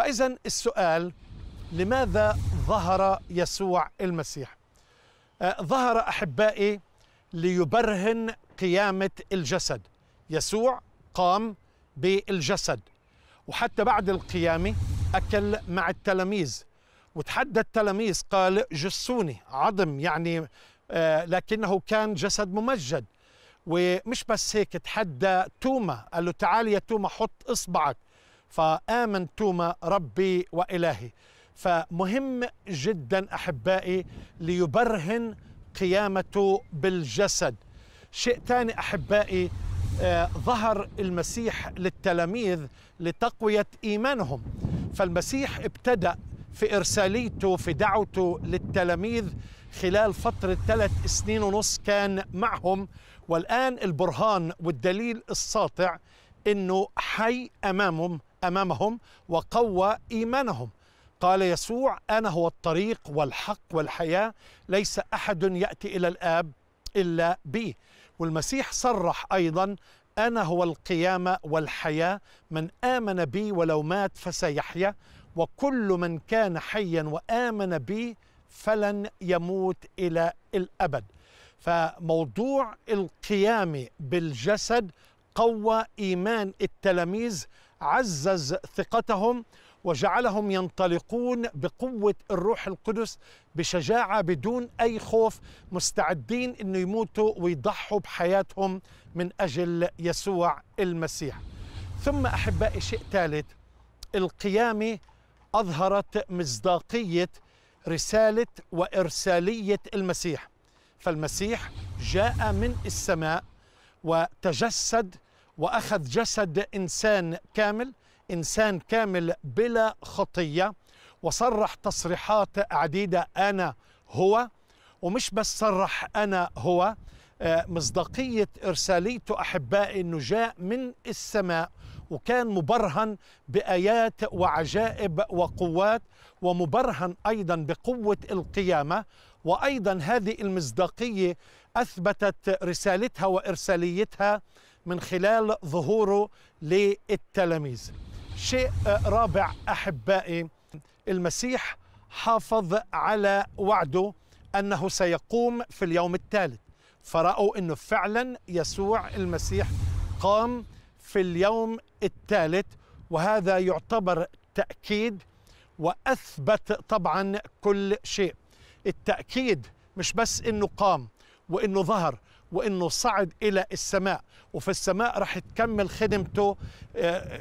فإذا السؤال لماذا ظهر يسوع المسيح؟ آه، ظهر أحبائي ليبرهن قيامة الجسد. يسوع قام بالجسد. وحتى بعد القيامة أكل مع التلاميذ. وتحدى التلاميذ قال جسوني. عظم يعني آه لكنه كان جسد ممجد. ومش بس هيك تحدى توما قال له تعال يا توما حط إصبعك. فآمن توما ربي وإلهي. فمهم جدا أحبائي ليبرهن قيامته بالجسد. شيء ثاني أحبائي آه ظهر المسيح للتلاميذ لتقوية إيمانهم. فالمسيح ابتدأ في إرساليته في دعوته للتلاميذ خلال فترة ثلاث سنين ونص كان معهم. والآن البرهان والدليل الساطع أنه حي أمامهم أمامهم وقوى إيمانهم. قال يسوع أنا هو الطريق والحق والحياة ليس أحد يأتي إلى الآب إلا بي. والمسيح صرح أيضا أنا هو القيامة والحياة من آمن بي ولو مات فسيحيا وكل من كان حيا وآمن بي فلن يموت إلى الأبد. فموضوع القيام بالجسد قوى إيمان التلاميذ عزز ثقتهم وجعلهم ينطلقون بقوة الروح القدس بشجاعة بدون أي خوف مستعدين أنه يموتوا ويضحوا بحياتهم من أجل يسوع المسيح. ثم أحبائي شيء ثالث القيامة أظهرت مصداقية رسالة وإرسالية المسيح. فالمسيح جاء من السماء وتجسد وأخذ جسد إنسان كامل إنسان كامل بلا خطية وصرح تصريحات عديدة أنا هو ومش بس صرح أنا هو مصداقية ارساليته أحبائي انه جاء من السماء وكان مبرهن بآيات وعجائب وقوات ومبرهن أيضا بقوة القيامة وأيضا هذه المصداقية أثبتت رسالتها وإرساليتها من خلال ظهوره للتلاميذ. شيء رابع أحبائي المسيح حافظ على وعده أنه سيقوم في اليوم الثالث. فرأوا انه فعلا يسوع المسيح قام في اليوم الثالث وهذا يعتبر تأكيد وأثبت طبعا كل شيء. التأكيد مش بس إنه قام وإنه ظهر وإنه صعد إلى السماء. وفي السماء راح تكمل خدمته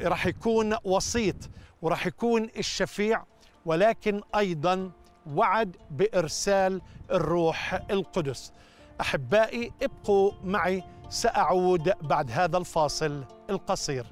راح يكون وسيط وراح يكون الشفيع. ولكن أيضا وعد بإرسال الروح القدس. أحبائي ابقوا معي سأعود بعد هذا الفاصل القصير.